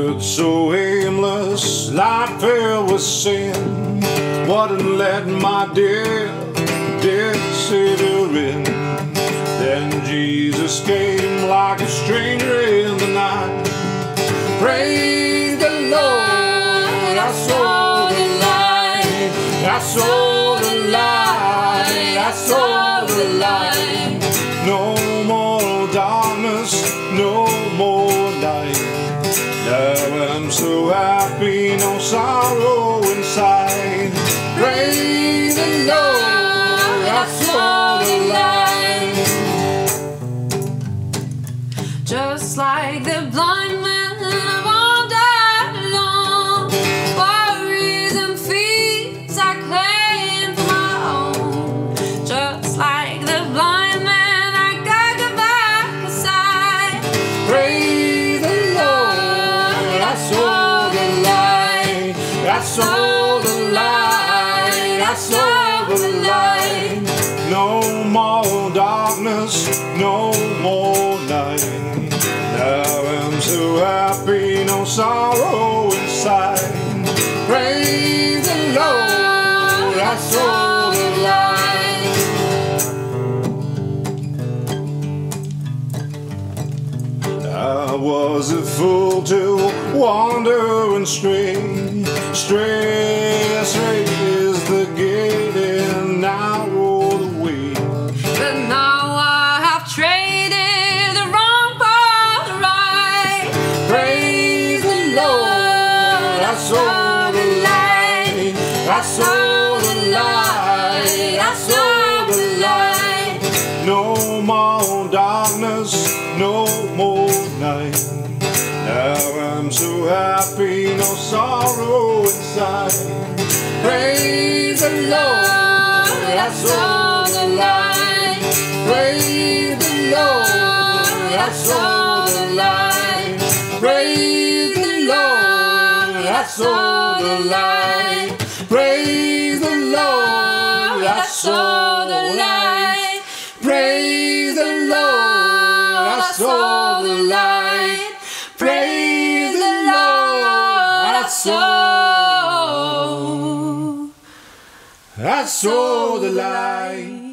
But so aimless, life filled with sin. Wouldn't let my dear, dear Savior in. Then Jesus came like a stranger in the night. Praise the Lord, I saw the light. I saw the light. I saw the light. No more darkness, no. Now I'm so happy, no sorrow inside. Praise the Lord, I saw the light. Just like the blind man I saw the light. I saw the light. No more darkness, no more night. Now I'm so happy, no sorrow inside. Praise the Lord, I saw the light. I was a fool to wander and stray. Stray, stray is the gate, and I roll away. But now I have traded the wrong for the right. Praise the Lord, I saw the light. I saw the light. I saw the light. No more darkness, no more night. Now I'm so happy, no sorrow inside. Praise the Lord, I saw the light. Praise the Lord, I saw the light. Praise the Lord, I saw the light. Praise I saw the light.